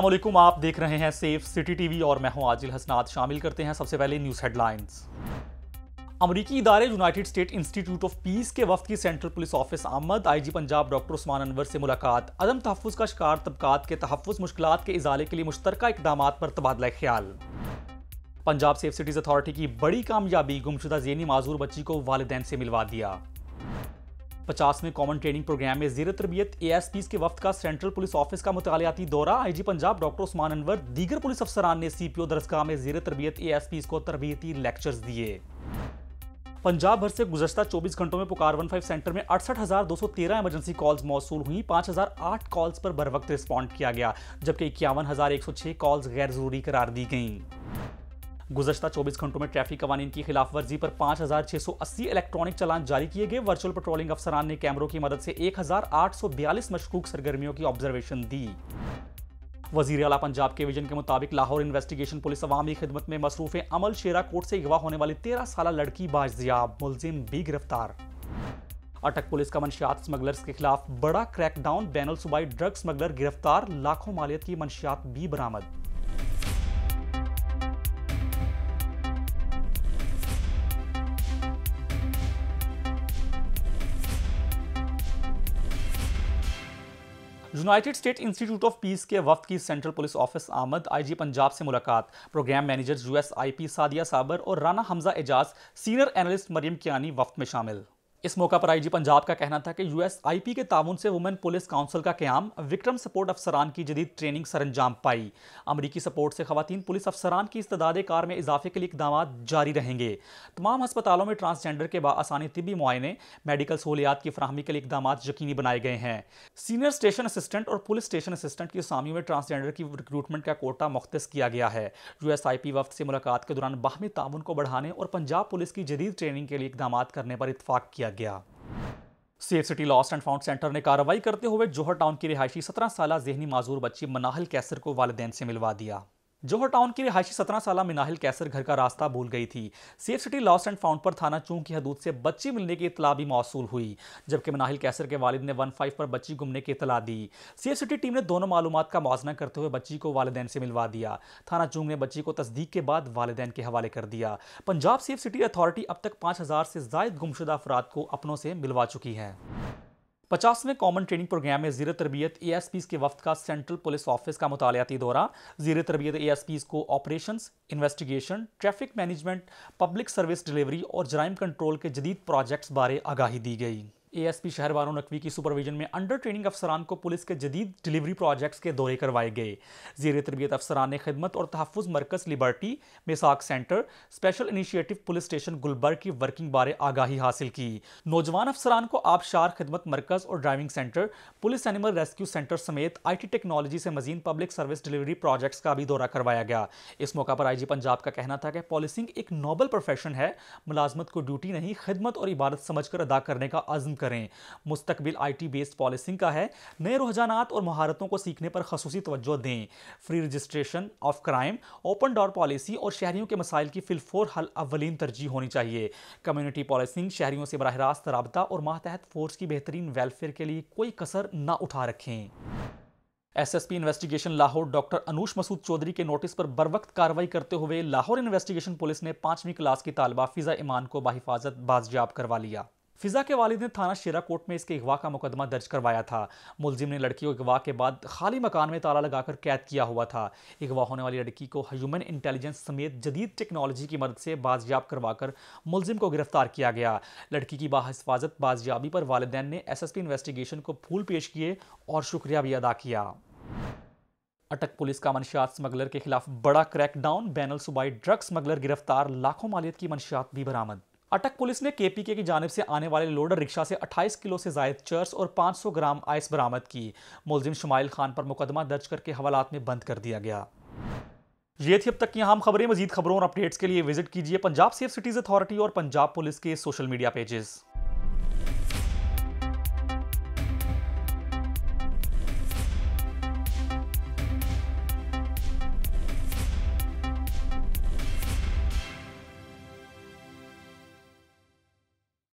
वालेकुम आप देख रहे हैं सेफ़ सिटी टीवी और मैं हूँ आजिल हसनात शामिल करते हैं सबसे पहले न्यूज़ हेडलाइंस। अमरीकी इदारे United State Institute of Peace के वक्त की सेंट्रल पुलिस ऑफ़िस आमद। आईजी पंजाब डॉक्टर उस्मान अनवर से मुलाकात। अदम तहफ़ का शिकार तबकात के तहफ़ मुश्किल के इजाले के लिए मुश्तर इकदाम पर तबादला ख्याल। पंजाब सेफ़ सिटीज़ अथॉरिटी की बड़ी कामयाबी, गुमशुदा जेनी माजूर बच्ची को वालदेन से मिलवा दिया। पचासवें कॉमन ट्रेनिंग प्रोग्राम में जीर तरबियत ए एस पी के वक्त का सेंट्रल पुलिस ऑफ़िस का मुतालियाती दौरा। I G Punjab doctor Usman Anwar, दीगर पुलिस अफसरान ने सी पी ओ दरसगाह में जीर तरबियत ए एस पी को तरबियती लेक्चर्स दिए। पंजाब भर से गुजशत 24 घंटों में पुकार वन फाइव सेंटर में अड़सठ हज़ार दो सौ तेरह इमरजेंसी कॉल्स मौसू हुई। पाँच हज़ार आठ कॉल्स पर बर वक्त रिस्पॉन्ड किया गया, जबकि इक्यावन हज़ार एक सौ छह कॉल्स गैर ज़रूरी करार दी गईं। गुजशत 24 घंटों में ट्रैफ़िक कवानीन की खिलाफ वर्जी पर 5,680 इलेक्ट्रॉनिक चलान जारी किए गए। वर्चुअल पेट्रोलिंग अफसरान ने कैमरों की मदद से 1,842 मशकूक सरगर्मियों की ऑब्जर्वेशन दी। वज़ीर अला पंजाब के विजन के मुताबिक लाहौर इन्वेस्टिगेशन पुलिस अवामी खिदमत में मसरूफ अमल शेरा कोर्ट से अगवा होने वाली तेरह साल लड़की बाजियाब मुलजिम भी गिरफ़्तार। अटक पुलिस का मंशियात स्मगलर्स के खिलाफ बड़ा क्रैकडाउन बैनल सूबाई ड्रग स्मगलर गिरफ़्तार लाखों मालियत की मंशियात भी बरामद। United State Institute of Peace के वक्त की सेंट्रल पुलिस ऑफ़िस आमद आईजी पंजाब से मुलाकात। Program manager US IP Sadia Sabir और राना हमजा एजाज सीनियर एनालिस्ट मरियम कियानी वफ्त में शामिल। इस मौका पर आईजी पंजाब का कहना था कि यूएस आईपी के ताउन से वुमेन पुलिस काउंसिल का क्याम, विक्रम सपोर्ट अफसरान की जदीद ट्रेनिंग सरंजाम पाई। अमरीकी सपोर्ट से खातन पुलिस अफसरान की इस्ताद कार में इजाफे के लिए इकदाम जारी रहेंगे। तमाम अस्पतालों में ट्रांसजेंडर के बासानी तबी मुआयने, मेडिकल सहूलियात की फ्राहमी के लिए इकदाम यकीनी बनाए गए हैं। सीनियर स्टेशन असिस्टेंट और पुलिस स्टेशन असिस्टेंट की असामियों में ट्रांसजेंडर की रिक्रूटमेंट का कोटा मुख्त किया गया है। यूएस आई पी वक्त से मुलाकात के दौरान बाहमी ताउन को बढ़ाने और पंजाब पुलिस की जदीद ट्रेनिंग के लिए इकदाम करने पर इतफाक किया गया। Safe city lost and found centre ने कार्रवाई करते हुए जोहर टाउन की रिहायशी सत्रह साल जहनी माजूर बच्ची मनाहल कैसर को वालदेन से मिलवा दिया। जोहर टाउन की रिहायशी सत्रह साल मिनाहिल कैसर घर का रास्ता भूल गई थी। Safe city lost and found पर थाना चूंक की हदूद से बच्ची मिलने की इतला भी मौसू हुई, जबकि मिनाहिल कैसर के वालिद ने वन फाइव पर बच्ची गुमने की इतला दी। सेफ़ सिटी टीम ने दोनों मालूम का मुजना करते हुए बच्ची को वालदेन से मिलवा दिया। थाना चूंग ने बच्ची को तस्दीक के बाद वालदेन के हवाले कर दिया। पंजाब सेफ़ सिटी अथॉरिटी अब तक पाँच हज़ार से जायद गुमशुदा अफराद को अपनों से मिलवा चुकी है। पचासवें कॉमन ट्रेनिंग प्रोग्राम में जीर तरबियत ए एस पीज़ के वक्त का सेंट्रल पुलिस ऑफ़िस का मुतालियाती दौरा। जीर तरबियत ए एस पीज़ को operation investigation traffic management public service delivery और जराइम कंट्रोल के जदीद प्रोजेक्ट्स बारे आगाही दी गई। एएसपी शहर बारो नकवी की सुपरविजन में अंडर ट्रेनिंग अफसरान को पुलिस के जदीद डिलीवरी प्रोजेक्ट्स के दौरे करवाए गए। जेर तरबियत अफसरान ने खिदमत और तहफ़ मरकज लिबर्टी, मिसाक centre, special initiative police station Gulberg की वर्किंग बारे आगाही हासिल की। नौजवान अफसरान को आबशार खिदमत मरकज और driving centre, police animal rescue centre समेत आई टी टेक्नोलॉजी से मजीद पब्लिक सर्विस डिलीवरी प्रोजेक्ट्स का भी दौरा करवाया गया। इस मौका पर आई जी पंजाब का कहना था कि पॉलिसिंग एक नोबल प्रोफेशन है, मुलाजमत को ड्यूटी नहीं, खिदमत और इबादत समझ कर अदा करने का आज़म करें। मुस्तकबिल आई टी बेस्ड पॉलिसिंग का है। नए रुझान और महारतों को सीखने पर खसूसी तवज्जो दें। Free registration of crime open door policy और शहरियों के मसाइल की फिलफोर हल अवलिन तरजीह होनी चाहिए। कम्युनिटी पॉलिसिंग शहरियों से बरह रास्त रबता और मातहत फोर्स की बेहतरीन वेलफेयर के लिए कोई कसर न उठा रखें। SSP investigation Lahore doctor Anoosh Masood Chaudhry के नोटिस पर बर वक्त कार्रवाई करते हुए लाहौर इन्वेस्टिगेशन पुलिस ने पांचवीं क्लास की तालबा फिजा ईमान को बाहिफाजत बाजियाब करवा लिया। फिजा के वालिद ने थाना शेरा कोर्ट में इसके अगवा का मुकदमा दर्ज करवाया था। मुलजिम ने लड़की को अगवा के बाद खाली मकान में ताला लगाकर कैद किया हुआ था। अगवा होने वाली लड़की को ह्यूमन इंटेलिजेंस समेत जदीद टेक्नोलॉजी की मदद से बाजियाब करवाकर मुलजिम को गिरफ़्तार किया गया। लड़की की बाहिफाजत बाजियाबी पर वालदेन ने एस एस पी इन्वेस्टिगेशन को फूल पेश किए और शुक्रिया भी अदा किया। अटक पुलिस का मंशियात स्मगलर के खिलाफ बड़ा क्रैकडाउन। बैनल सुबाई ड्रग स्मगलर गिरफ़्तार। लाखों मालियत की मंशियात भी बरामद। अटक पुलिस ने केपीके की जानब से आने वाले लोडर रिक्शा से 28 किलो से जायद चर्स और 500 ग्राम आइस बरामद की। मुलजिम शुमाइल खान पर मुकदमा दर्ज करके हवालात में बंद कर दिया गया। ये थी अब तक की अहम खबरें। मजीद खबरों और अपडेट्स के लिए विज़िट कीजिए पंजाब सेफ़ सिटीज़ अथॉरिटी और पंजाब पुलिस के सोशल मीडिया पेजेस।